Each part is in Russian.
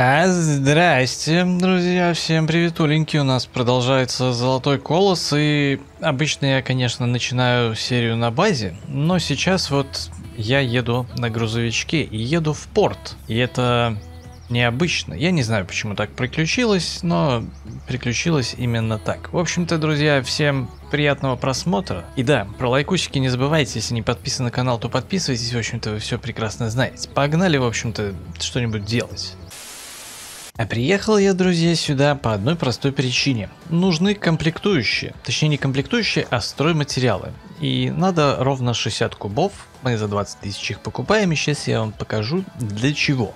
А здрасте, друзья, всем привет, уленьки, у нас продолжается Золотой Колос, и обычно я, конечно, начинаю серию на базе, но сейчас вот я еду на грузовичке и еду в порт, и это необычно. Я не знаю, почему так приключилось, но приключилось именно так. В общем-то, друзья, всем приятного просмотра. И да, про лайкусики не забывайте, если не подписаны на канал, то подписывайтесь, в общем-то, вы все прекрасно знаете. Погнали, в общем-то, что-нибудь делать. А приехал я, друзья, сюда по одной простой причине. Нужны комплектующие. Точнее, не комплектующие, а стройматериалы. И надо ровно 60 кубов. Мы за 20 тысяч их покупаем. И сейчас я вам покажу для чего.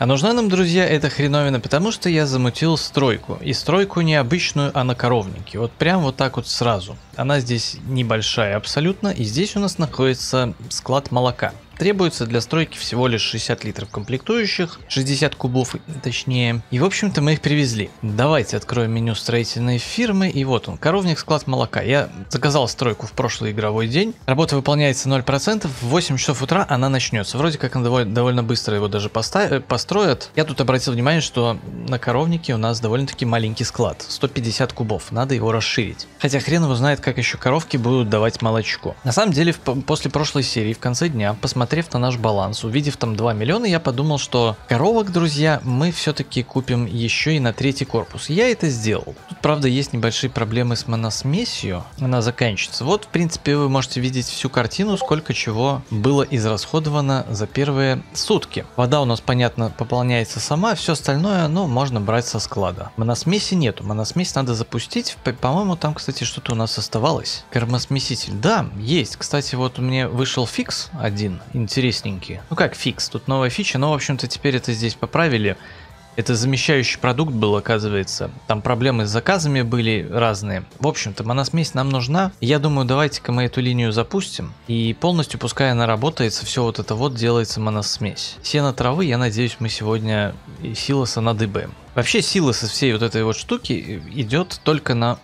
А нужна нам, друзья, эта хреновина, потому что я замутил стройку. И стройку не обычную, а на коровнике. Вот прям вот так вот сразу. Она здесь небольшая абсолютно. И здесь у нас находится склад молока. Требуется для стройки всего лишь 60 литров комплектующих, 60 кубов точнее. И в общем-то мы их привезли. Давайте откроем меню строительной фирмы. И вот он, коровник склад молока. Я заказал стройку в прошлый игровой день. Работа выполняется 0%. В 8 часов утра она начнется. Вроде как довольно, довольно быстро его даже э, построят. Я тут обратил внимание, что на коровнике у нас довольно-таки маленький склад. 150 кубов. Надо его расширить. Хотя хрен его знает, как еще коровки будут давать молочко. На самом деле, после прошлой серии в конце дня посмотрел посмотрев на наш баланс, увидев там 2 миллиона, я подумал, что коровок, друзья, мы все-таки купим еще и на третий корпус. Я это сделал. Тут, правда, есть небольшие проблемы с моносмесью. Она заканчивается. Вот, в принципе, вы можете видеть всю картину, сколько чего было израсходовано за первые сутки. Вода у нас, понятно, пополняется сама, все остальное, ну, можно брать со склада. Моносмеси нету. Моносмесь надо запустить. По-моему, там, кстати, что-то у нас оставалось. Кормосмеситель. Да, есть. Кстати, вот у меня вышел фикс один интересненькие. Ну как фикс, тут новая фича, но в общем-то теперь это здесь поправили. Это замещающий продукт был, оказывается. Там проблемы с заказами были разные. В общем-то, моносмесь нам нужна. Я думаю, давайте-ка мы эту линию запустим. И полностью, пускай она работает, все вот это вот делается моносмесь. Сено травы, я надеюсь, мы сегодня силоса надыбаем. Вообще сила со всей вот этой вот штуки идет только на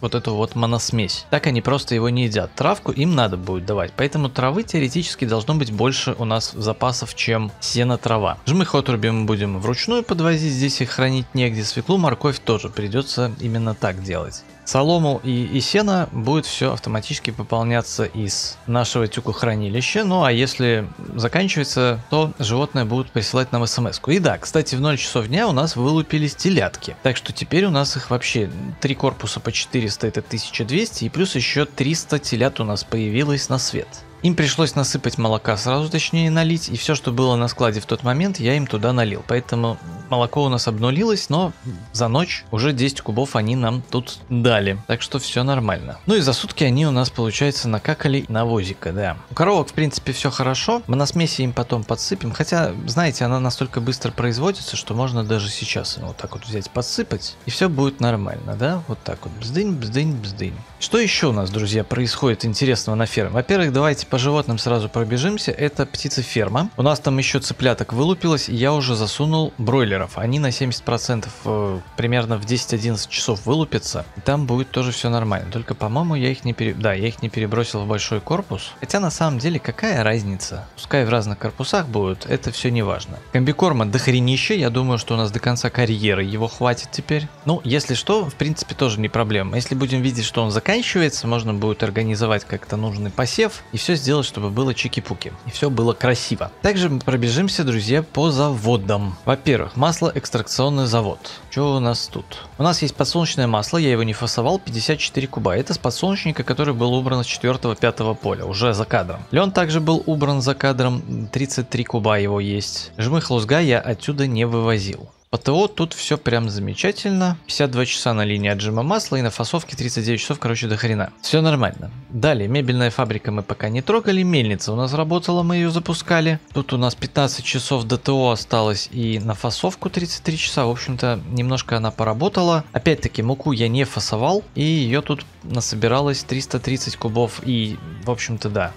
вот эту вот моносмесь. Так они просто его не едят. Травку им надо будет давать, поэтому травы теоретически должно быть больше у нас запасов, чем сено трава. Жмых отруби мы будем вручную подвозить, здесь их хранить негде. Свеклу, морковь тоже придется именно так делать солому и, и сено будет все автоматически пополняться из нашего тюкохранилища. Ну а если заканчивается, то животные будут присылать нам смс -ку. И да, кстати, в 0 часов дня у нас вылупились телятки. Так что теперь у нас их вообще три корпуса по 400 это 1200 и плюс еще 300 телят у нас появилось на свет. Им пришлось насыпать молока сразу, точнее налить, и все, что было на складе в тот момент, я им туда налил. Поэтому молоко у нас обнулилось, но за ночь уже 10 кубов они нам тут дали. Так что все нормально. Ну и за сутки они у нас, получается, накакали навозика, да. У коровок, в принципе, все хорошо. Мы на смеси им потом подсыпем. Хотя, знаете, она настолько быстро производится, что можно даже сейчас вот так вот взять, подсыпать, и все будет нормально, да? Вот так вот. Бздынь, бздынь, бздынь. Что еще у нас, друзья, происходит интересного на ферме? Во-первых, давайте по животным сразу пробежимся. Это птицеферма. У нас там еще цыпляток вылупилось, и я уже засунул бройлеров. Они на 70% э, примерно в 10-11 часов вылупятся. И там будет тоже все нормально. Только, по-моему, я их не пере... да, я их не перебросил в большой корпус. Хотя на самом деле какая разница? Пускай в разных корпусах будут, это все не важно. Комбикорма дохренище, я думаю, что у нас до конца карьеры его хватит теперь. Ну, если что, в принципе, тоже не проблема. Если будем видеть, что он заканчивается можно будет организовать как-то нужный посев и все сделать, чтобы было чики-пуки. И все было красиво. Также мы пробежимся, друзья, по заводам. Во-первых, масло экстракционный завод. Что у нас тут? У нас есть подсолнечное масло, я его не фасовал, 54 куба. Это с подсолнечника, который был убран с 4-5 поля, уже за кадром. Лен также был убран за кадром, 33 куба его есть. Жмых лузга я отсюда не вывозил. ПТО тут все прям замечательно. 52 часа на линии отжима масла и на фасовке 39 часов, короче, до хрена. Все нормально. Далее, мебельная фабрика мы пока не трогали. Мельница у нас работала, мы ее запускали. Тут у нас 15 часов ДТО осталось и на фасовку 33 часа. В общем-то, немножко она поработала. Опять-таки, муку я не фасовал. И ее тут насобиралось 330 кубов. И, в общем-то, да,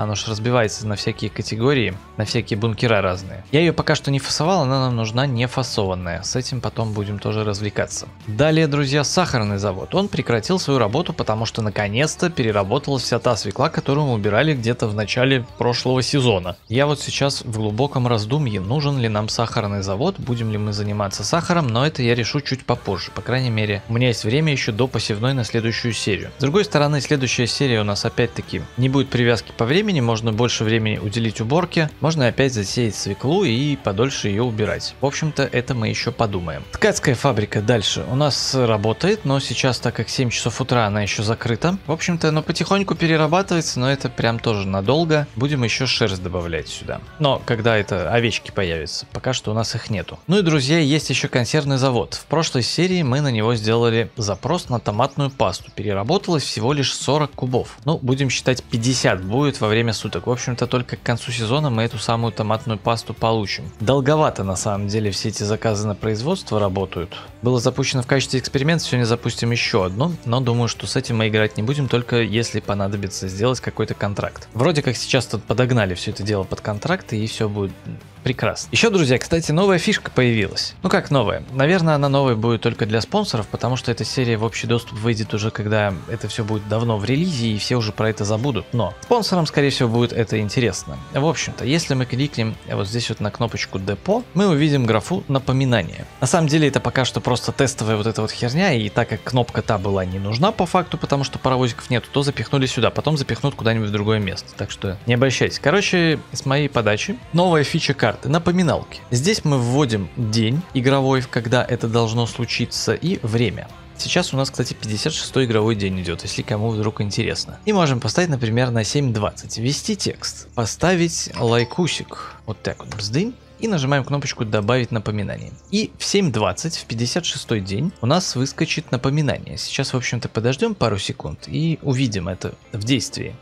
Оно ж разбивается на всякие категории, на всякие бункера разные. Я ее пока что не фасовал, она нам нужна не фасованная. С этим потом будем тоже развлекаться. Далее, друзья, сахарный завод. Он прекратил свою работу, потому что наконец-то переработалась вся та свекла, которую мы убирали где-то в начале прошлого сезона. Я вот сейчас в глубоком раздумье, нужен ли нам сахарный завод, будем ли мы заниматься сахаром, но это я решу чуть попозже. По крайней мере, у меня есть время еще до посевной на следующую серию. С другой стороны, следующая серия у нас опять-таки не будет привязки по времени, можно больше времени уделить уборке, можно опять засеять свеклу и подольше ее убирать. В общем-то, это мы еще подумаем. Ткацкая фабрика дальше у нас работает, но сейчас, так как 7 часов утра, она еще закрыта. В общем-то, оно потихоньку перерабатывается, но это прям тоже надолго. Будем еще шерсть добавлять сюда. Но когда это овечки появятся, пока что у нас их нету. Ну и, друзья, есть еще консервный завод. В прошлой серии мы на него сделали запрос на томатную пасту. Переработалось всего лишь 40 кубов. Ну, будем считать 50 будет во время суток. В общем-то, только к концу сезона мы эту самую томатную пасту получим. Долговато на самом деле все эти заказы на производство работают. Было запущено в качестве эксперимента, сегодня запустим еще одну, но думаю, что с этим мы играть не будем, только если понадобится сделать какой-то контракт. Вроде как сейчас тут подогнали все это дело под контракт, и все будет Прекрасно. Еще, друзья, кстати, новая фишка появилась. Ну как новая? Наверное, она новая будет только для спонсоров, потому что эта серия в общий доступ выйдет уже, когда это все будет давно в релизе, и все уже про это забудут. Но спонсорам, скорее всего, будет это интересно. В общем-то, если мы кликнем вот здесь вот на кнопочку депо, мы увидим графу напоминания. На самом деле, это пока что просто тестовая вот эта вот херня, и так как кнопка та была не нужна по факту, потому что паровозиков нету, то запихнули сюда, потом запихнут куда-нибудь в другое место. Так что не обращайтесь. Короче, с моей подачи новая фича карты карты, напоминалки. Здесь мы вводим день игровой, когда это должно случиться, и время. Сейчас у нас, кстати, 56 игровой день идет, если кому вдруг интересно. И можем поставить, например, на 7.20. Ввести текст. Поставить лайкусик. Вот так вот, бздынь и нажимаем кнопочку «Добавить напоминание». И в 7.20, в 56 день, у нас выскочит напоминание. Сейчас, в общем-то, подождем пару секунд и увидим это в действии.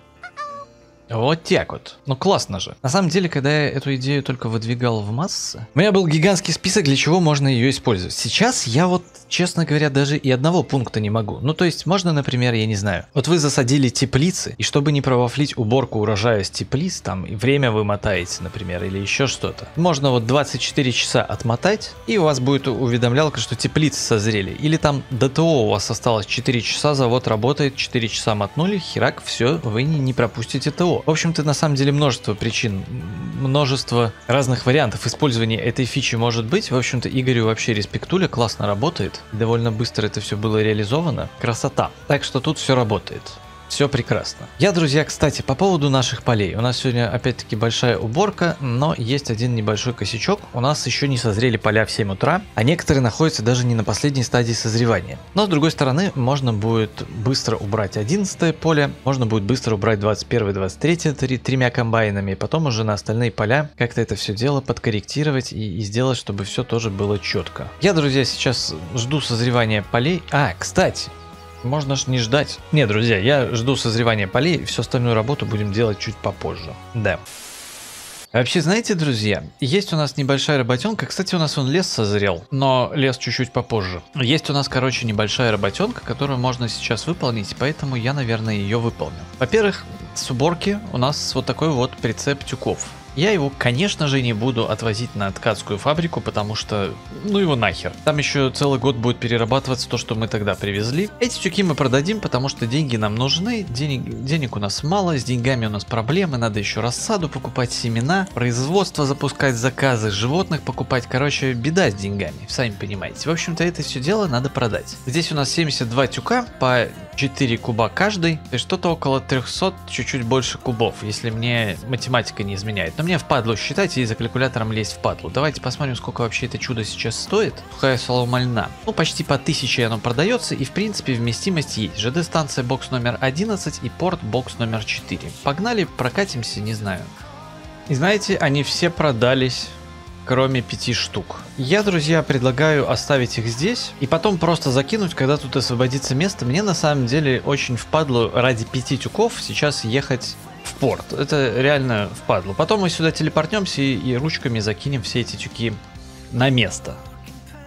Вот так вот. Ну классно же. На самом деле, когда я эту идею только выдвигал в массы, у меня был гигантский список, для чего можно ее использовать. Сейчас я вот, честно говоря, даже и одного пункта не могу. Ну то есть, можно, например, я не знаю, вот вы засадили теплицы, и чтобы не провафлить уборку урожая с теплиц, там, и время вы мотаете, например, или еще что-то. Можно вот 24 часа отмотать, и у вас будет уведомлялка, что теплицы созрели. Или там ДТО у вас осталось 4 часа, завод работает, 4 часа мотнули, херак, все, вы не, пропустите ТО. В общем-то, на самом деле множество причин, множество разных вариантов использования этой фичи может быть. В общем-то, Игорю вообще респектуля, классно работает. Довольно быстро это все было реализовано. Красота. Так что тут все работает. Все прекрасно. Я, друзья, кстати, по поводу наших полей. У нас сегодня опять-таки большая уборка, но есть один небольшой косячок. У нас еще не созрели поля в 7 утра, а некоторые находятся даже не на последней стадии созревания. Но с другой стороны, можно будет быстро убрать 11 поле, можно будет быстро убрать 21 23 три, тремя комбайнами, и потом уже на остальные поля как-то это все дело подкорректировать и, и сделать, чтобы все тоже было четко. Я, друзья, сейчас жду созревания полей. А, кстати, можно ж не ждать. Не, друзья, я жду созревания полей, всю остальную работу будем делать чуть попозже. Да. Вообще, знаете, друзья, есть у нас небольшая работенка. Кстати, у нас он лес созрел, но лес чуть-чуть попозже. Есть у нас, короче, небольшая работенка, которую можно сейчас выполнить, поэтому я, наверное, ее выполню. Во-первых, с уборки у нас вот такой вот прицеп тюков. Я его, конечно же, не буду отвозить на ткацкую фабрику, потому что, ну его нахер. Там еще целый год будет перерабатываться то, что мы тогда привезли. Эти тюки мы продадим, потому что деньги нам нужны, денег, денег у нас мало, с деньгами у нас проблемы, надо еще рассаду покупать, семена, производство запускать, заказы, животных покупать. Короче, беда с деньгами, сами понимаете. В общем-то, это все дело надо продать. Здесь у нас 72 тюка по 4 куба каждый, то есть что-то около 300, чуть-чуть больше кубов, если мне математика не изменяет. Но мне впадло считать и за калькулятором лезть в падлу. Давайте посмотрим, сколько вообще это чудо сейчас стоит. Сухая солома льна. Ну, почти по 1000 оно продается, и в принципе вместимость есть. ЖД-станция бокс номер 11 и порт бокс номер 4. Погнали, прокатимся, не знаю. И знаете, они все продались кроме пяти штук. Я, друзья, предлагаю оставить их здесь и потом просто закинуть, когда тут освободится место. Мне на самом деле очень впадло ради пяти тюков сейчас ехать в порт. Это реально впадло. Потом мы сюда телепортнемся и, и ручками закинем все эти тюки на место.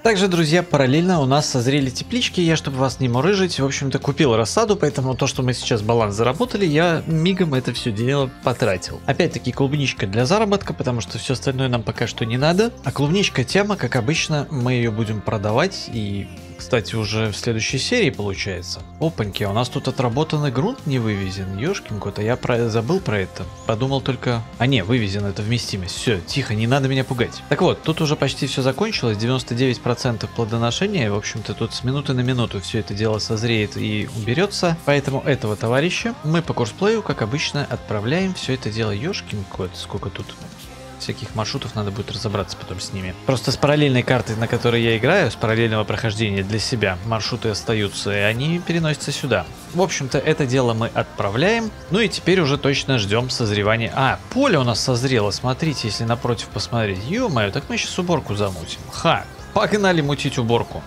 Также, друзья, параллельно у нас созрели теплички. Я, чтобы вас не мурыжить, в общем-то, купил рассаду, поэтому то, что мы сейчас баланс заработали, я мигом это все дело потратил. Опять-таки, клубничка для заработка, потому что все остальное нам пока что не надо. А клубничка тема, как обычно, мы ее будем продавать и кстати, уже в следующей серии получается. Опаньки, у нас тут отработанный грунт не вывезен. Ёшкин кот, а я про... забыл про это. Подумал только... А не, вывезен, это вместимость. Все, тихо, не надо меня пугать. Так вот, тут уже почти все закончилось. 99% плодоношения. В общем-то, тут с минуты на минуту все это дело созреет и уберется. Поэтому этого товарища мы по курсплею, как обычно, отправляем все это дело. Ёшкин кот, сколько тут всяких маршрутов, надо будет разобраться потом с ними. Просто с параллельной картой, на которой я играю, с параллельного прохождения для себя, маршруты остаются, и они переносятся сюда. В общем-то, это дело мы отправляем. Ну и теперь уже точно ждем созревания. А, поле у нас созрело, смотрите, если напротив посмотреть. Ё-моё, так мы сейчас уборку замутим. Ха, погнали мутить уборку.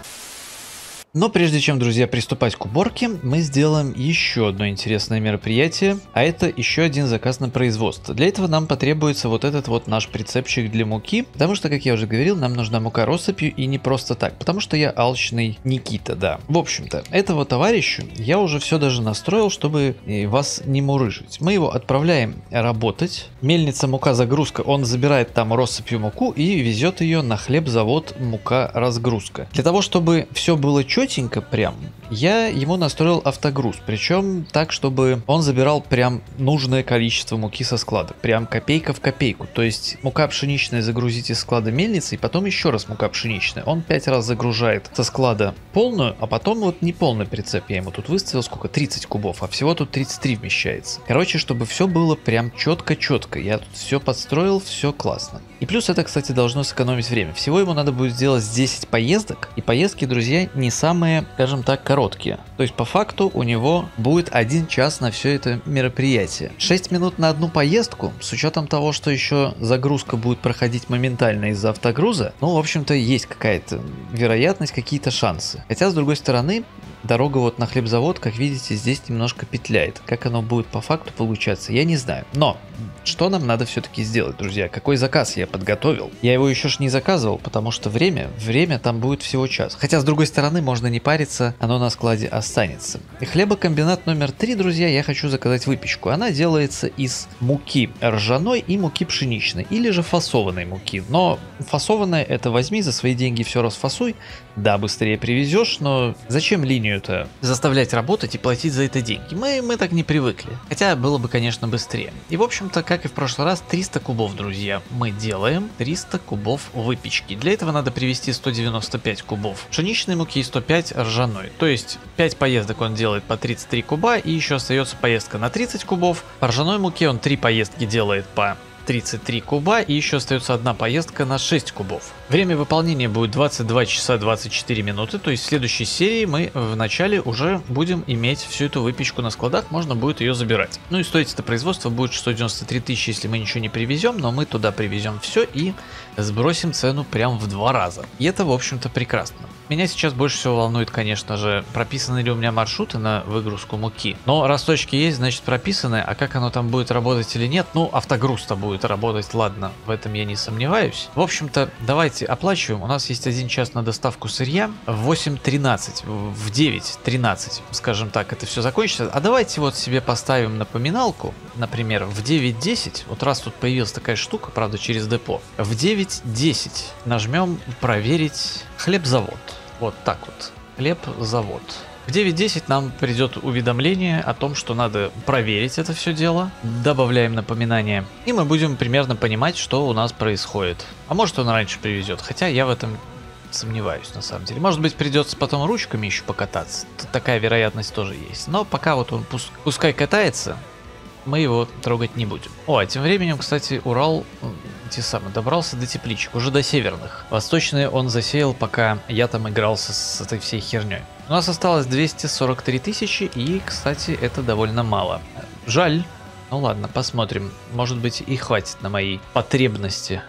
Но прежде чем, друзья, приступать к уборке, мы сделаем еще одно интересное мероприятие, а это еще один заказ на производство. Для этого нам потребуется вот этот вот наш прицепчик для муки, потому что, как я уже говорил, нам нужна мука россыпью и не просто так, потому что я алчный Никита, да. В общем-то, этого товарищу я уже все даже настроил, чтобы э, вас не мурыжить. Мы его отправляем работать. Мельница мука загрузка, он забирает там россыпью муку и везет ее на хлебзавод мука разгрузка. Для того, чтобы все было четко, четенько прям, я ему настроил автогруз, причем так, чтобы он забирал прям нужное количество муки со склада, прям копейка в копейку, то есть мука пшеничная загрузить из склада мельницы, и потом еще раз мука пшеничная, он 5 раз загружает со склада полную, а потом вот не полный прицеп, я ему тут выставил сколько, 30 кубов, а всего тут 33 вмещается. Короче, чтобы все было прям четко-четко, я тут все подстроил, все классно. И плюс это, кстати, должно сэкономить время. Всего ему надо будет сделать 10 поездок, и поездки, друзья, не самые, скажем так, короткие. То есть по факту у него будет один час на все это мероприятие. 6 минут на одну поездку, с учетом того, что еще загрузка будет проходить моментально из-за автогруза, ну, в общем-то, есть какая-то вероятность, какие-то шансы. Хотя, с другой стороны, дорога вот на хлебзавод, как видите, здесь немножко петляет. Как оно будет по факту получаться, я не знаю. Но что нам надо все-таки сделать, друзья? Какой заказ я подготовил? Я его еще ж не заказывал, потому что время, время там будет всего час. Хотя, с другой стороны, можно не париться, оно на складе останется. Хлебокомбинат номер три, друзья, я хочу заказать выпечку. Она делается из муки ржаной и муки пшеничной, или же фасованной муки. Но фасованная это возьми за свои деньги все расфасуй, да, быстрее привезешь, но зачем линию-то заставлять работать и платить за это деньги? Мы, мы так не привыкли. Хотя было бы, конечно, быстрее. И в общем-то, как и в прошлый раз, 300 кубов, друзья. Мы делаем 300 кубов выпечки. Для этого надо привезти 195 кубов пшеничной муки и 105 ржаной. То есть 5 поездок он делает по 33 куба и еще остается поездка на 30 кубов. По ржаной муке он 3 поездки делает по 33 куба и еще остается одна поездка на 6 кубов. Время выполнения будет 22 часа 24 минуты, то есть в следующей серии мы в начале уже будем иметь всю эту выпечку на складах, можно будет ее забирать. Ну и стоить это производство будет 693 тысячи, если мы ничего не привезем, но мы туда привезем все и сбросим цену прям в два раза. И это в общем-то прекрасно. Меня сейчас больше всего волнует, конечно же, прописаны ли у меня маршруты на выгрузку муки. Но раз точки есть, значит прописаны, а как оно там будет работать или нет, ну автогруз-то будет работать, ладно, в этом я не сомневаюсь. В общем-то, давайте оплачиваем. У нас есть один час на доставку сырья в 8.13, в 9.13, скажем так, это все закончится. А давайте вот себе поставим напоминалку, например, в 9.10, вот раз тут появилась такая штука, правда через депо, в 9.10 нажмем проверить хлебзавод. Вот так вот. Хлебзавод. В 9.10 нам придет уведомление о том, что надо проверить это все дело. Добавляем напоминание. И мы будем примерно понимать, что у нас происходит. А может он раньше привезет. Хотя я в этом сомневаюсь на самом деле. Может быть придется потом ручками еще покататься. Такая вероятность тоже есть. Но пока вот он пускай катается, мы его трогать не будем. О, а тем временем, кстати, Урал те самые, добрался до тепличек, уже до северных. Восточные он засеял, пока я там игрался с этой всей херней. У нас осталось 243 тысячи, и, кстати, это довольно мало. Жаль. Ну ладно, посмотрим. Может быть и хватит на мои потребности.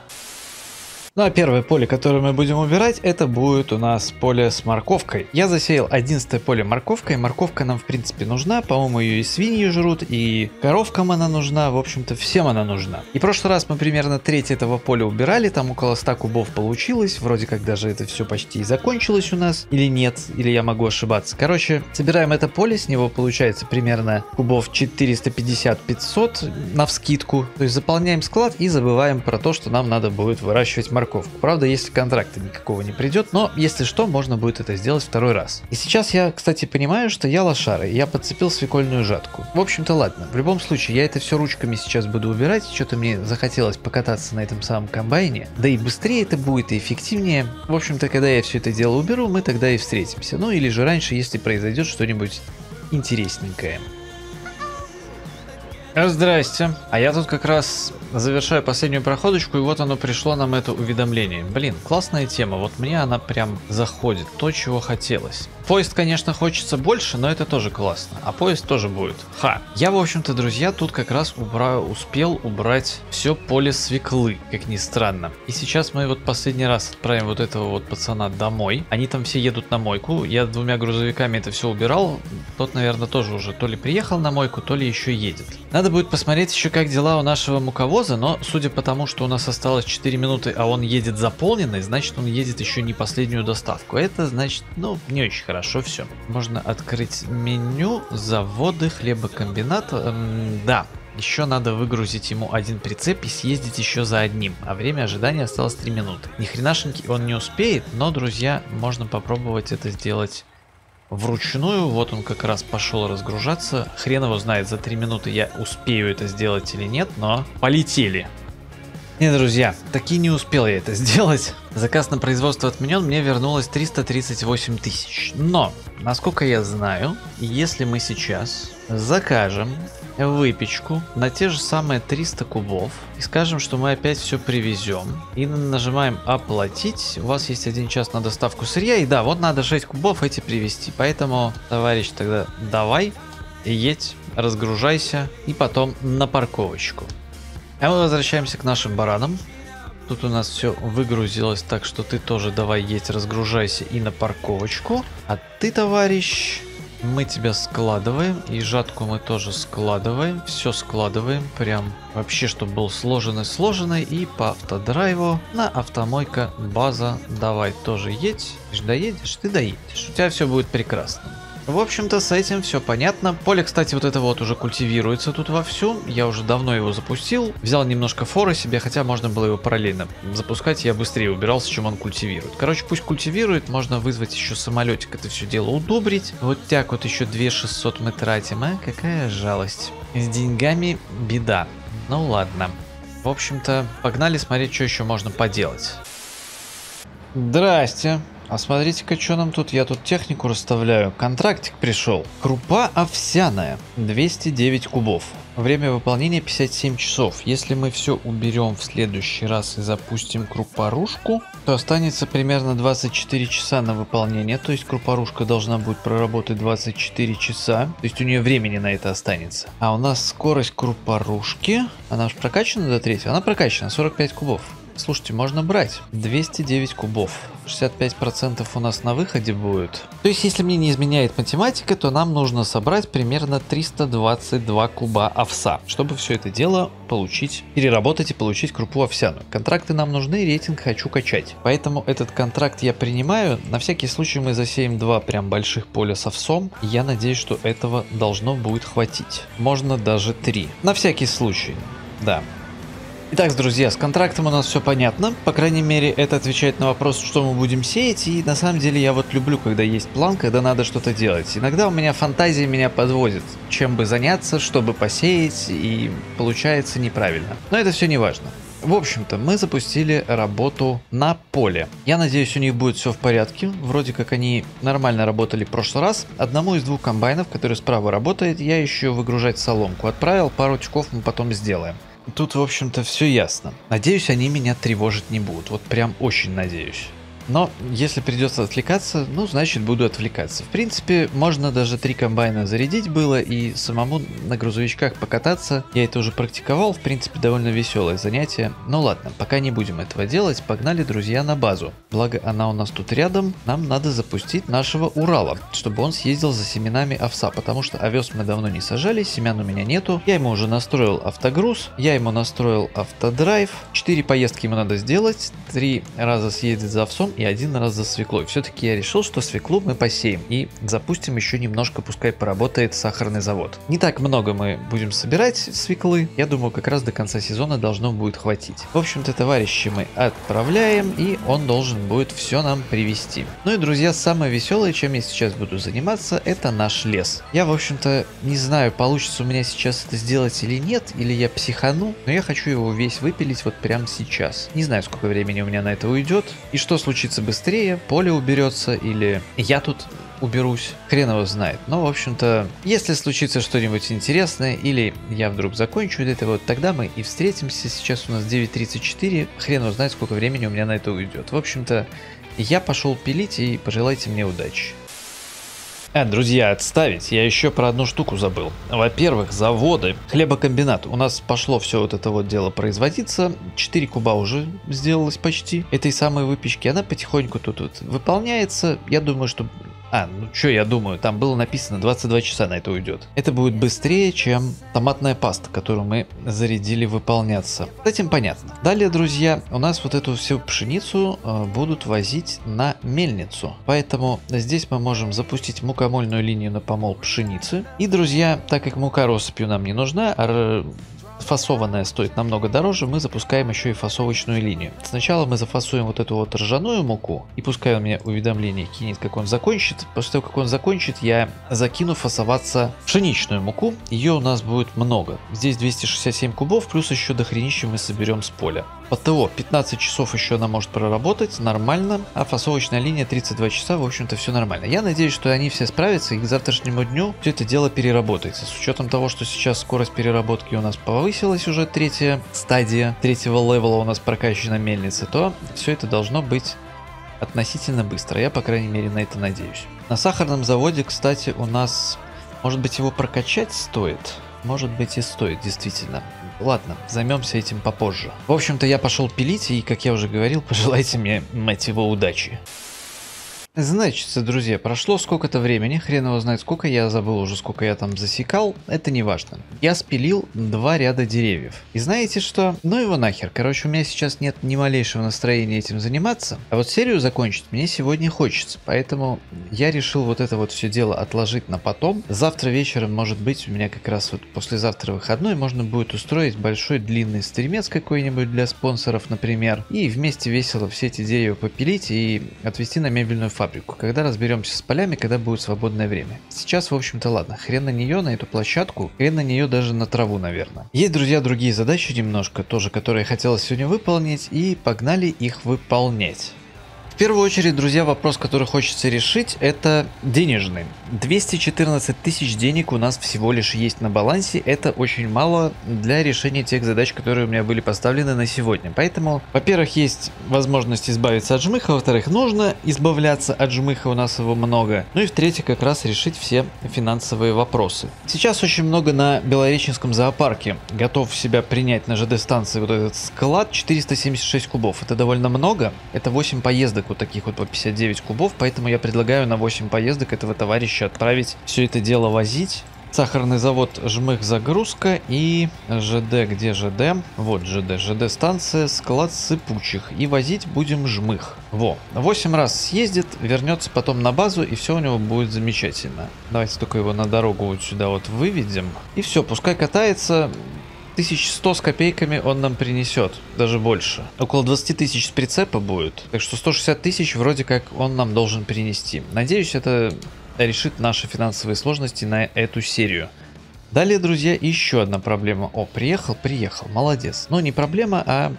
Ну а первое поле, которое мы будем убирать, это будет у нас поле с морковкой. Я засеял 11 поле морковкой. Морковка нам в принципе нужна. По-моему, ее и свиньи жрут, и коровкам она нужна. В общем-то, всем она нужна. И в прошлый раз мы примерно треть этого поля убирали. Там около 100 кубов получилось. Вроде как даже это все почти и закончилось у нас. Или нет, или я могу ошибаться. Короче, собираем это поле. С него получается примерно кубов 450-500 на вскидку. То есть заполняем склад и забываем про то, что нам надо будет выращивать морковку. Правда, если контракта никакого не придет, но если что, можно будет это сделать второй раз. И сейчас я, кстати, понимаю, что я лошара, и я подцепил свекольную жатку. В общем-то, ладно. В любом случае, я это все ручками сейчас буду убирать. Что-то мне захотелось покататься на этом самом комбайне. Да и быстрее это будет, и эффективнее. В общем-то, когда я все это дело уберу, мы тогда и встретимся. Ну или же раньше, если произойдет что-нибудь интересненькое. Здрасте. А я тут как раз завершаю последнюю проходочку, и вот оно пришло нам это уведомление. Блин, классная тема, вот мне она прям заходит, то, чего хотелось. Поезд, конечно, хочется больше, но это тоже классно. А поезд тоже будет. Ха. Я, в общем-то, друзья, тут как раз убра... успел убрать все поле свеклы, как ни странно. И сейчас мы вот последний раз отправим вот этого вот пацана домой. Они там все едут на мойку. Я двумя грузовиками это все убирал. Тот, наверное, тоже уже то ли приехал на мойку, то ли еще едет. Надо будет посмотреть еще, как дела у нашего муковоза, но судя по тому, что у нас осталось 4 минуты, а он едет заполненный, значит, он едет еще не последнюю доставку. Это значит, ну, не очень хорошо хорошо все. Можно открыть меню, заводы, хлебокомбинат. Эм, да, еще надо выгрузить ему один прицеп и съездить еще за одним, а время ожидания осталось 3 минуты. Ни хренашеньки он не успеет, но, друзья, можно попробовать это сделать вручную. Вот он как раз пошел разгружаться. Хрен его знает, за 3 минуты я успею это сделать или нет, но полетели. Не, друзья, таки не успел я это сделать. Заказ на производство отменен, мне вернулось 338 тысяч. Но, насколько я знаю, если мы сейчас закажем выпечку на те же самые 300 кубов и скажем, что мы опять все привезем и нажимаем оплатить, у вас есть один час на доставку сырья и да, вот надо 6 кубов эти привезти, поэтому, товарищ, тогда давай, едь, разгружайся и потом на парковочку. А мы возвращаемся к нашим баранам. Тут у нас все выгрузилось, так что ты тоже давай есть, разгружайся и на парковочку. А ты, товарищ, мы тебя складываем, и жатку мы тоже складываем, все складываем, прям вообще, чтобы был сложенный сложенный, и по автодрайву на автомойка база, давай тоже едь, доедешь, ты доедешь, у тебя все будет прекрасно. В общем-то, с этим все понятно. Поле, кстати, вот это вот уже культивируется тут вовсю. Я уже давно его запустил. Взял немножко фора себе, хотя можно было его параллельно запускать. Я быстрее убирался, чем он культивирует. Короче, пусть культивирует. Можно вызвать еще самолетик, это все дело удобрить. Вот так вот еще 2600 мы тратим, а? Какая жалость. С деньгами беда. Ну ладно. В общем-то, погнали смотреть, что еще можно поделать. Здрасте. А смотрите-ка, что нам тут, я тут технику расставляю. Контрактик пришел. Крупа овсяная, 209 кубов. Время выполнения 57 часов. Если мы все уберем в следующий раз и запустим крупорушку, то останется примерно 24 часа на выполнение. То есть крупорушка должна будет проработать 24 часа. То есть у нее времени на это останется. А у нас скорость крупорушки, она же прокачана до третьего? Она прокачана, 45 кубов. Слушайте, можно брать. 209 кубов. 65% у нас на выходе будет. То есть, если мне не изменяет математика, то нам нужно собрать примерно 322 куба овса, чтобы все это дело получить, переработать и получить крупу овсяную. Контракты нам нужны, рейтинг хочу качать. Поэтому этот контракт я принимаю. На всякий случай мы засеем два прям больших поля с овсом. Я надеюсь, что этого должно будет хватить. Можно даже три. На всякий случай. Да, Итак, друзья, с контрактом у нас все понятно. По крайней мере, это отвечает на вопрос, что мы будем сеять. И на самом деле я вот люблю, когда есть план, когда надо что-то делать. Иногда у меня фантазия меня подводит. Чем бы заняться, чтобы посеять, и получается неправильно. Но это все не важно. В общем-то, мы запустили работу на поле. Я надеюсь, у них будет все в порядке. Вроде как они нормально работали в прошлый раз. Одному из двух комбайнов, который справа работает, я еще выгружать соломку отправил. Пару тюков мы потом сделаем. Тут, в общем-то, все ясно. Надеюсь, они меня тревожить не будут. Вот прям очень надеюсь. Но если придется отвлекаться, ну, значит буду отвлекаться. В принципе, можно даже три комбайна зарядить было и самому на грузовичках покататься. Я это уже практиковал, в принципе, довольно веселое занятие. Ну ладно, пока не будем этого делать, погнали, друзья, на базу. Благо, она у нас тут рядом, нам надо запустить нашего Урала, чтобы он съездил за семенами овса, потому что овес мы давно не сажали, семян у меня нету. Я ему уже настроил автогруз, я ему настроил автодрайв. Четыре поездки ему надо сделать, три раза съездить за овсом и один раз за свеклой. Все-таки я решил, что свеклу мы посеем и запустим еще немножко, пускай поработает сахарный завод. Не так много мы будем собирать свеклы, я думаю, как раз до конца сезона должно будет хватить. В общем-то, товарищи мы отправляем, и он должен будет все нам привезти. Ну и, друзья, самое веселое, чем я сейчас буду заниматься, это наш лес. Я, в общем-то, не знаю, получится у меня сейчас это сделать или нет, или я психану, но я хочу его весь выпилить вот прямо сейчас. Не знаю, сколько времени у меня на это уйдет, и что случится быстрее, поле уберется, или я тут уберусь, хрен его знает. Но, в общем-то, если случится что-нибудь интересное, или я вдруг закончу это, вот тогда мы и встретимся. Сейчас у нас 9.34, хрен его знает, сколько времени у меня на это уйдет. В общем-то, я пошел пилить и пожелайте мне удачи. А, друзья, отставить, я еще про одну штуку забыл. Во-первых, заводы, хлебокомбинат. У нас пошло все вот это вот дело производиться. 4 куба уже сделалось почти этой самой выпечки. Она потихоньку тут вот выполняется. Я думаю, что а, ну что я думаю, там было написано 22 часа на это уйдет. Это будет быстрее, чем томатная паста, которую мы зарядили выполняться. С этим понятно. Далее, друзья, у нас вот эту всю пшеницу э, будут возить на мельницу. Поэтому здесь мы можем запустить мукомольную линию на помол пшеницы. И, друзья, так как мука россыпью нам не нужна, фасованная стоит намного дороже, мы запускаем еще и фасовочную линию. Сначала мы зафасуем вот эту вот ржаную муку, и пускай он мне уведомление кинет, как он закончит. После того, как он закончит, я закину фасоваться пшеничную муку. Ее у нас будет много. Здесь 267 кубов, плюс еще дохренища мы соберем с поля. ПТО 15 часов еще она может проработать, нормально, а фасовочная линия 32 часа, в общем-то все нормально. Я надеюсь, что они все справятся и к завтрашнему дню все это дело переработается. С учетом того, что сейчас скорость переработки у нас повысилась уже третья стадия, третьего левела у нас прокачана мельница, то все это должно быть относительно быстро. Я, по крайней мере, на это надеюсь. На сахарном заводе, кстати, у нас, может быть, его прокачать стоит? Может быть и стоит, действительно. Ладно, займемся этим попозже. В общем-то, я пошел пилить, и, как я уже говорил, пожелайте мне, мать его, удачи. Значит, друзья, прошло сколько-то времени, хрен его знает сколько, я забыл уже сколько я там засекал, это не важно. Я спилил два ряда деревьев. И знаете что? Ну его нахер, короче, у меня сейчас нет ни малейшего настроения этим заниматься, а вот серию закончить мне сегодня хочется, поэтому я решил вот это вот все дело отложить на потом. Завтра вечером, может быть, у меня как раз вот послезавтра выходной, можно будет устроить большой длинный стримец какой-нибудь для спонсоров, например, и вместе весело все эти деревья попилить и отвезти на мебельную фабрику фабрику, когда разберемся с полями, когда будет свободное время. Сейчас, в общем-то, ладно, хрен на нее, на эту площадку, хрен на нее даже на траву, наверное. Есть, друзья, другие задачи немножко, тоже, которые хотелось сегодня выполнить, и погнали их выполнять. В первую очередь, друзья, вопрос, который хочется решить, это денежный. 214 тысяч денег у нас всего лишь есть на балансе. Это очень мало для решения тех задач, которые у меня были поставлены на сегодня. Поэтому, во-первых, есть возможность избавиться от жмыха, во-вторых, нужно избавляться от жмыха, у нас его много. Ну и в-третьих, как раз решить все финансовые вопросы. Сейчас очень много на Белореченском зоопарке готов себя принять на ЖД-станции вот этот склад 476 кубов. Это довольно много. Это 8 поездок поездок вот таких вот по 59 кубов, поэтому я предлагаю на 8 поездок этого товарища отправить все это дело возить. Сахарный завод Жмых загрузка и ЖД, где ЖД? Вот ЖД, ЖД станция, склад сыпучих. И возить будем Жмых. Во, 8 раз съездит, вернется потом на базу и все у него будет замечательно. Давайте только его на дорогу вот сюда вот выведем. И все, пускай катается, 1100 с копейками он нам принесет, даже больше. Около 20 тысяч с прицепа будет, так что 160 тысяч вроде как он нам должен принести. Надеюсь, это решит наши финансовые сложности на эту серию. Далее, друзья, еще одна проблема. О, приехал, приехал, молодец. Но не проблема, а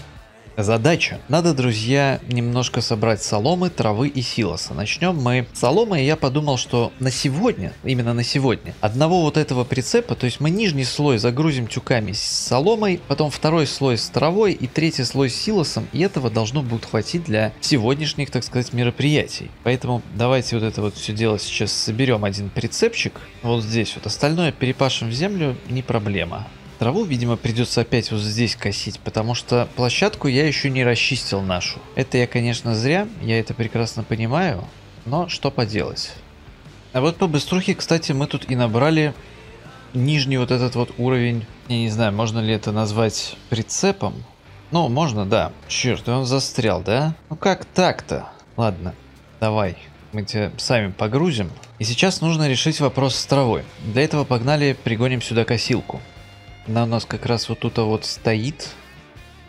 Задача. Надо, друзья, немножко собрать соломы, травы и силоса. Начнем мы с соломы, и я подумал, что на сегодня, именно на сегодня, одного вот этого прицепа, то есть мы нижний слой загрузим тюками с соломой, потом второй слой с травой и третий слой с силосом, и этого должно будет хватить для сегодняшних, так сказать, мероприятий. Поэтому давайте вот это вот все дело сейчас соберем один прицепчик, вот здесь вот, остальное перепашем в землю, не проблема. Траву, видимо, придется опять вот здесь косить, потому что площадку я еще не расчистил нашу. Это я, конечно, зря, я это прекрасно понимаю, но что поделать. А вот по быструхе, кстати, мы тут и набрали нижний вот этот вот уровень. Я не знаю, можно ли это назвать прицепом. Ну, можно, да. Черт, он застрял, да? Ну как так-то? Ладно, давай. Мы тебя сами погрузим. И сейчас нужно решить вопрос с травой. Для этого погнали, пригоним сюда косилку. Она у нас как раз вот тут вот стоит.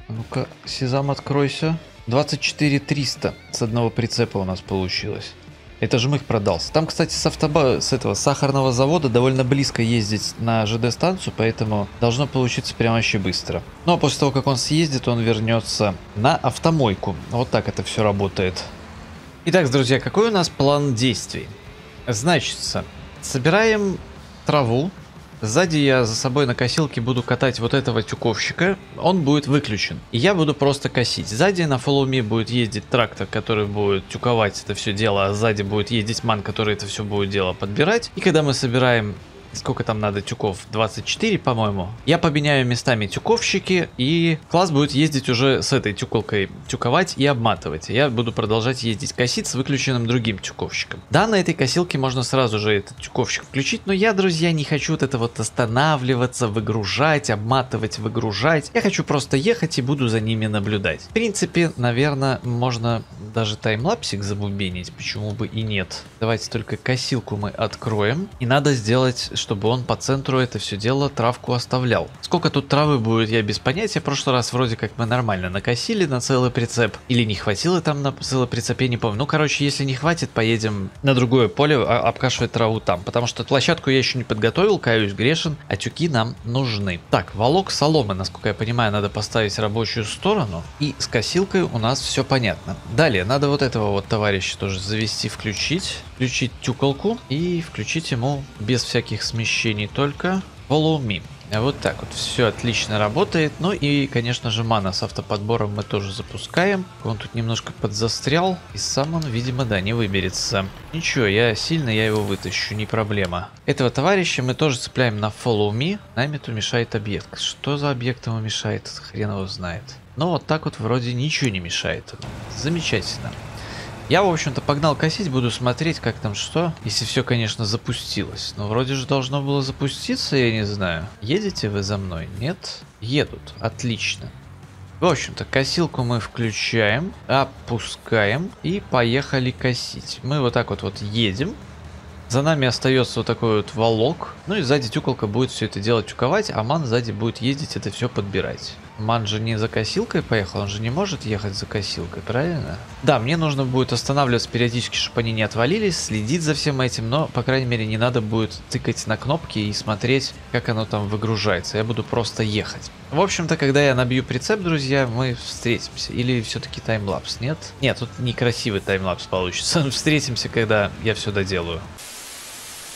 Ну-ка, Сезам, откройся. 24 300 с одного прицепа у нас получилось. Это же мы их продался. Там, кстати, с автоба, с этого сахарного завода довольно близко ездить на ЖД-станцию, поэтому должно получиться прям вообще быстро. Ну а после того, как он съездит, он вернется на автомойку. Вот так это все работает. Итак, друзья, какой у нас план действий? Значит, собираем траву, Сзади я за собой на косилке буду катать вот этого тюковщика, он будет выключен. И я буду просто косить. Сзади на Follow Me будет ездить трактор, который будет тюковать это все дело, а сзади будет ездить ман, который это все будет дело подбирать. И когда мы собираем сколько там надо тюков, 24, по-моему. Я поменяю местами тюковщики, и класс будет ездить уже с этой тюколкой тюковать и обматывать. Я буду продолжать ездить косить с выключенным другим тюковщиком. Да, на этой косилке можно сразу же этот тюковщик включить, но я, друзья, не хочу вот это вот останавливаться, выгружать, обматывать, выгружать. Я хочу просто ехать и буду за ними наблюдать. В принципе, наверное, можно даже таймлапсик забубенить, почему бы и нет. Давайте только косилку мы откроем. И надо сделать, чтобы он по центру это все дело травку оставлял. Сколько тут травы будет, я без понятия. В прошлый раз вроде как мы нормально накосили на целый прицеп. Или не хватило там на целый прицеп, я не помню. Ну, короче, если не хватит, поедем на другое поле а, обкашивать траву там. Потому что площадку я еще не подготовил, каюсь грешен, а тюки нам нужны. Так, волок соломы, насколько я понимаю, надо поставить рабочую сторону. И с косилкой у нас все понятно. Далее, надо вот этого вот товарища тоже завести, включить. Включить тюколку и включить ему без всяких смещений только. Follow me. Вот так вот, все отлично работает. Ну и, конечно же, мана с автоподбором мы тоже запускаем. Он тут немножко подзастрял, и сам он, видимо, да, не выберется. Ничего, я сильно, я его вытащу, не проблема. Этого товарища мы тоже цепляем на follow me. Нами тут мешает объект. Что за объект ему мешает, хрен его знает. Но вот так вот вроде ничего не мешает. Замечательно. Я, в общем-то, погнал косить, буду смотреть, как там что. Если все, конечно, запустилось. Но вроде же должно было запуститься, я не знаю. Едете вы за мной? Нет? Едут. Отлично. В общем-то, косилку мы включаем, опускаем и поехали косить. Мы вот так вот вот едем. За нами остается вот такой вот волок. Ну и сзади тюколка будет все это дело тюковать, а ман сзади будет ездить это все подбирать. Ман же не за косилкой поехал, он же не может ехать за косилкой, правильно? Да, мне нужно будет останавливаться периодически, чтобы они не отвалились, следить за всем этим, но, по крайней мере, не надо будет тыкать на кнопки и смотреть, как оно там выгружается. Я буду просто ехать. В общем-то, когда я набью прицеп, друзья, мы встретимся. Или все-таки таймлапс, нет? Нет, тут некрасивый таймлапс получится. Встретимся, когда я все доделаю.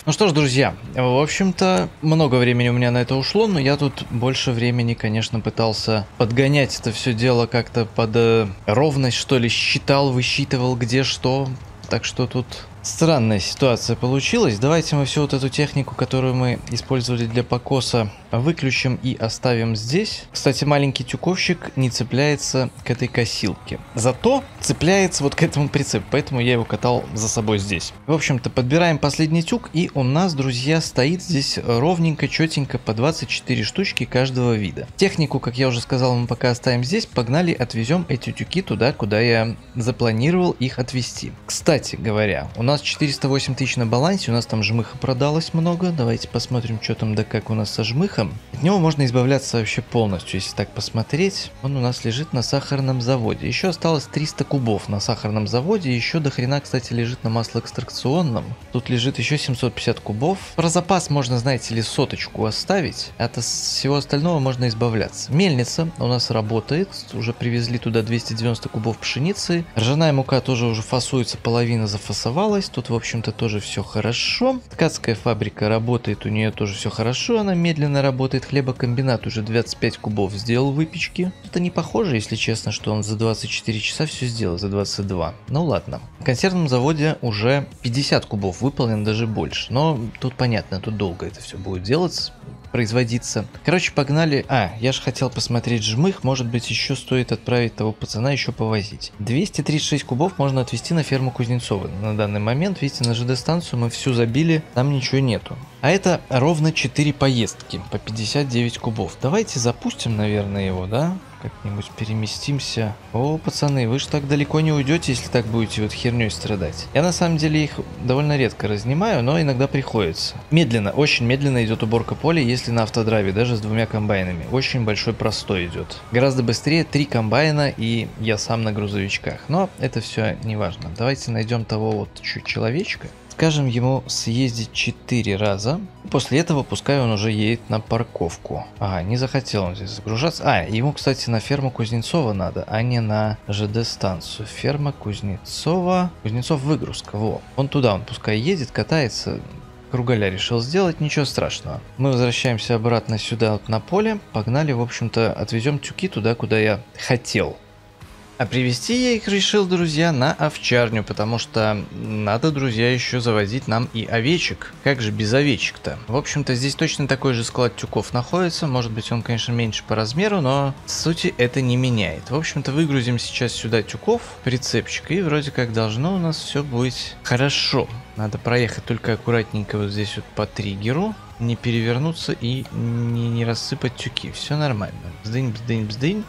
Ну что ж, друзья, в общем-то, много времени у меня на это ушло, но я тут больше времени, конечно, пытался подгонять это все дело как-то под э, ровность, что ли, считал, высчитывал, где что. Так что тут Странная ситуация получилась. Давайте мы всю вот эту технику, которую мы использовали для покоса, выключим и оставим здесь. Кстати, маленький тюковщик не цепляется к этой косилке. Зато цепляется вот к этому прицепу, поэтому я его катал за собой здесь. В общем-то, подбираем последний тюк, и у нас, друзья, стоит здесь ровненько, четенько по 24 штучки каждого вида. Технику, как я уже сказал, мы пока оставим здесь. Погнали, отвезем эти тюки туда, куда я запланировал их отвезти. Кстати говоря, у нас нас 408 тысяч на балансе, у нас там жмыха продалось много. Давайте посмотрим, что там да как у нас со жмыхом. От него можно избавляться вообще полностью, если так посмотреть. Он у нас лежит на сахарном заводе. Еще осталось 300 кубов на сахарном заводе. Еще до хрена, кстати, лежит на маслоэкстракционном. Тут лежит еще 750 кубов. Про запас можно, знаете ли, соточку оставить. От всего остального можно избавляться. Мельница у нас работает. Уже привезли туда 290 кубов пшеницы. Ржаная мука тоже уже фасуется, половина зафасовалась. Тут, в общем-то, тоже все хорошо. Ткацкая фабрика работает, у нее тоже все хорошо. Она медленно работает. Хлебокомбинат уже 25 кубов сделал выпечки. Это не похоже, если честно, что он за 24 часа все сделал, за 22. Ну ладно. В консервном заводе уже 50 кубов выполнен, даже больше. Но тут понятно, тут долго это все будет делать производиться. Короче, погнали. А, я же хотел посмотреть жмых. Может быть, еще стоит отправить того пацана еще повозить. 236 кубов можно отвезти на ферму Кузнецова. На данный момент, видите, на ЖД-станцию мы всю забили, там ничего нету. А это ровно 4 поездки по 59 кубов. Давайте запустим, наверное, его, да? Как-нибудь переместимся. О, пацаны, вы же так далеко не уйдете, если так будете вот херней страдать. Я на самом деле их довольно редко разнимаю, но иногда приходится. Медленно, очень медленно идет уборка поля, если на автодрайве, даже с двумя комбайнами. Очень большой простой идет. Гораздо быстрее три комбайна и я сам на грузовичках. Но это все не важно. Давайте найдем того вот чуть человечка. Скажем ему съездить 4 раза. После этого пускай он уже едет на парковку. А, не захотел он здесь загружаться. А, ему, кстати, на ферму Кузнецова надо, а не на ЖД-станцию. Ферма Кузнецова. Кузнецов выгрузка, во. Он туда, он пускай едет, катается. Кругаля решил сделать, ничего страшного. Мы возвращаемся обратно сюда вот на поле. Погнали, в общем-то, отвезем тюки туда, куда я хотел. А привести я их решил, друзья, на овчарню, потому что надо, друзья, еще завозить нам и овечек. Как же без овечек-то? В общем-то, здесь точно такой же склад тюков находится. Может быть, он, конечно, меньше по размеру, но в сути это не меняет. В общем-то, выгрузим сейчас сюда тюков, прицепчик, и вроде как должно у нас все быть хорошо. Надо проехать только аккуратненько вот здесь вот по триггеру не перевернуться и не, не рассыпать тюки. Все нормально. Бздынь, бздынь, бздынь.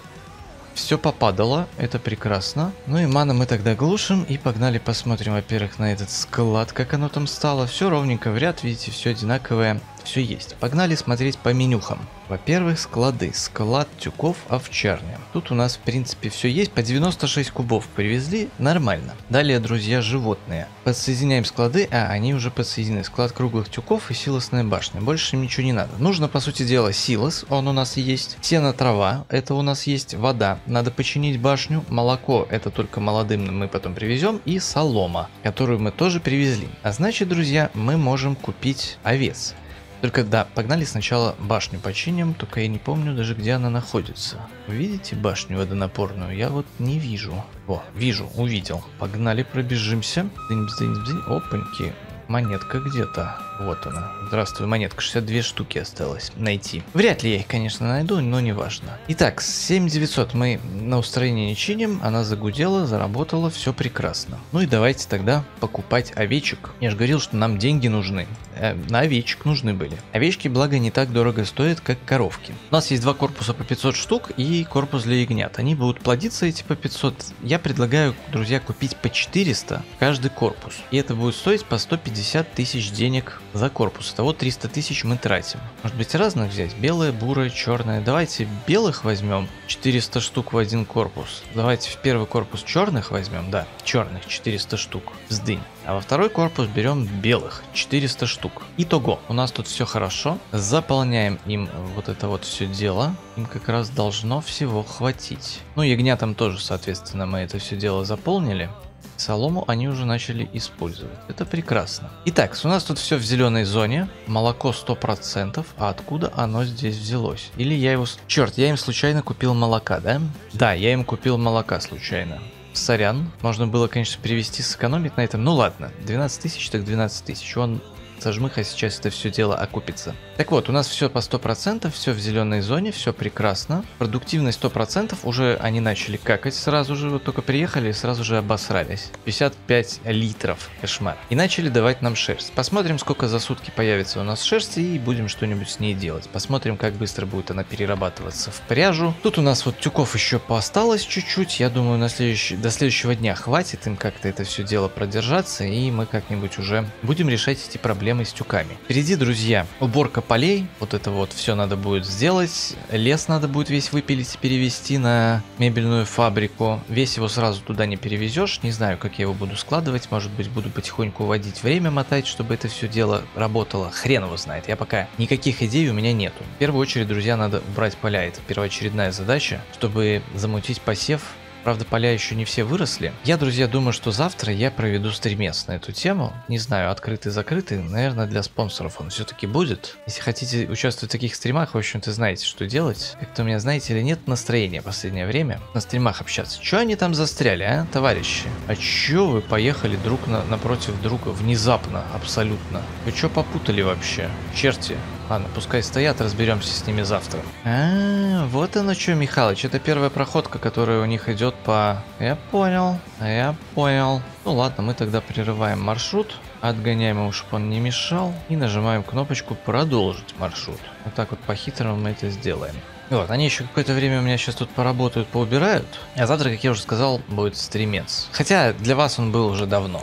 Все попадало, это прекрасно. Ну и мана мы тогда глушим и погнали посмотрим, во-первых, на этот склад, как оно там стало. Все ровненько в ряд, видите, все одинаковое все есть. Погнали смотреть по менюхам. Во-первых, склады. Склад тюков овчарня. Тут у нас, в принципе, все есть. По 96 кубов привезли. Нормально. Далее, друзья, животные. Подсоединяем склады. А, они уже подсоединены. Склад круглых тюков и силосная башня. Больше ничего не надо. Нужно, по сути дела, силос. Он у нас есть. Сено трава. Это у нас есть. Вода. Надо починить башню. Молоко. Это только молодым мы потом привезем. И солома, которую мы тоже привезли. А значит, друзья, мы можем купить овец. Только да, погнали сначала башню починим, только я не помню даже где она находится. Видите башню водонапорную? Я вот не вижу. О, вижу, увидел. Погнали, пробежимся. Дынь, дынь, дынь. Опаньки, монетка где-то. Вот она. Здравствуй, монетка. 62 штуки осталось найти. Вряд ли я их, конечно, найду, но не важно. Итак, 7900 мы на устроение чиним. Она загудела, заработала, все прекрасно. Ну и давайте тогда покупать овечек. Я же говорил, что нам деньги нужны. Э, на овечек нужны были. Овечки, благо, не так дорого стоят, как коровки. У нас есть два корпуса по 500 штук и корпус для ягнят. Они будут плодиться эти по 500. Я предлагаю, друзья, купить по 400 каждый корпус. И это будет стоить по 150 тысяч денег за корпус. Того 300 тысяч мы тратим. Может быть разных взять? Белое, бурое, черное. Давайте белых возьмем. 400 штук в один корпус. Давайте в первый корпус черных возьмем. Да, черных 400 штук. Вздынь. А во второй корпус берем белых, 400 штук. Итого, у нас тут все хорошо. Заполняем им вот это вот все дело. Им как раз должно всего хватить. Ну, ягнятам тоже, соответственно, мы это все дело заполнили. Солому они уже начали использовать. Это прекрасно. Итак, у нас тут все в зеленой зоне. Молоко 100%. А откуда оно здесь взялось? Или я его... Черт, я им случайно купил молока, да? Да, я им купил молока случайно. Сорян. Можно было, конечно, перевести, сэкономить на этом. Ну ладно, 12 тысяч, так 12 тысяч. Он зажмыха сейчас это все дело окупится. Так вот, у нас все по 100%, все в зеленой зоне, все прекрасно. Продуктивность 100%, уже они начали какать сразу же, вот только приехали и сразу же обосрались. 55 литров, кошмар. И начали давать нам шерсть. Посмотрим, сколько за сутки появится у нас шерсти и будем что-нибудь с ней делать. Посмотрим, как быстро будет она перерабатываться в пряжу. Тут у нас вот тюков еще поосталось чуть-чуть. Я думаю, на следующий, до следующего дня хватит им как-то это все дело продержаться, и мы как-нибудь уже будем решать эти проблемы с тюками. Впереди, друзья, уборка полей. Вот это вот все надо будет сделать. Лес надо будет весь выпилить и перевести на мебельную фабрику. Весь его сразу туда не перевезешь. Не знаю, как я его буду складывать. Может быть, буду потихоньку водить время мотать, чтобы это все дело работало. Хрен его знает. Я пока никаких идей у меня нету. В первую очередь, друзья, надо убрать поля. Это первоочередная задача, чтобы замутить посев Правда, поля еще не все выросли. Я, друзья, думаю, что завтра я проведу стримец на эту тему. Не знаю, открытый-закрытый. Наверное, для спонсоров он все-таки будет. Если хотите участвовать в таких стримах, в общем-то, знаете, что делать. Как-то у меня, знаете ли, нет настроения в последнее время на стримах общаться. Че они там застряли, а, товарищи? А че вы поехали друг на, напротив друга внезапно, абсолютно? Вы что попутали вообще? Черти. Ладно, пускай стоят, разберемся с ними завтра. А, вот оно что, Михалыч, это первая проходка, которая у них идет по... Я понял, я понял. Ну ладно, мы тогда прерываем маршрут, отгоняем его, чтобы он не мешал, и нажимаем кнопочку «Продолжить маршрут». Вот так вот по-хитрому мы это сделаем. Вот, они еще какое-то время у меня сейчас тут поработают, поубирают, а завтра, как я уже сказал, будет стримец. Хотя для вас он был уже давно.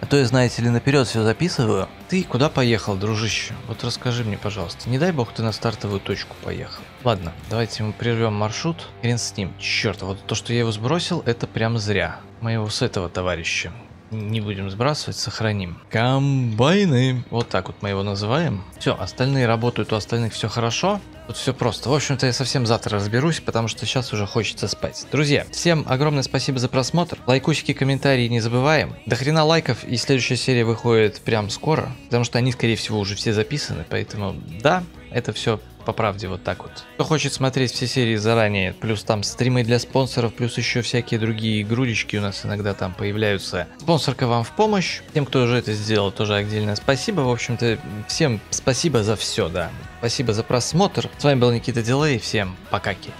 А то я, знаете ли, наперед все записываю. Ты куда поехал, дружище? Вот расскажи мне, пожалуйста. Не дай бог ты на стартовую точку поехал. Ладно, давайте мы прервем маршрут. Хрен с ним. Черт, вот то, что я его сбросил, это прям зря. Моего с этого товарища не будем сбрасывать, сохраним. Комбайны. Вот так вот мы его называем. Все, остальные работают, у остальных все хорошо. Тут все просто. В общем-то, я совсем завтра разберусь, потому что сейчас уже хочется спать. Друзья, всем огромное спасибо за просмотр. Лайкусики, комментарии не забываем. До хрена лайков, и следующая серия выходит прям скоро, потому что они, скорее всего, уже все записаны, поэтому да, это все по правде вот так вот. Кто хочет смотреть все серии заранее, плюс там стримы для спонсоров, плюс еще всякие другие игрулечки у нас иногда там появляются. Спонсорка вам в помощь. Тем, кто уже это сделал, тоже отдельное спасибо. В общем-то, всем спасибо за все, да. Спасибо за просмотр. С вами был Никита Дилей, всем покаки.